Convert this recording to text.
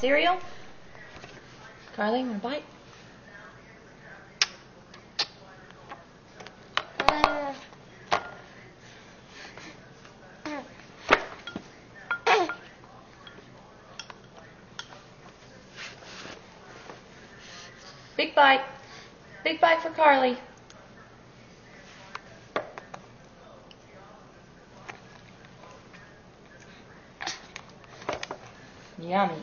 cereal. Carly, want a bite? Big bite. Big bite for Carly. Yummy.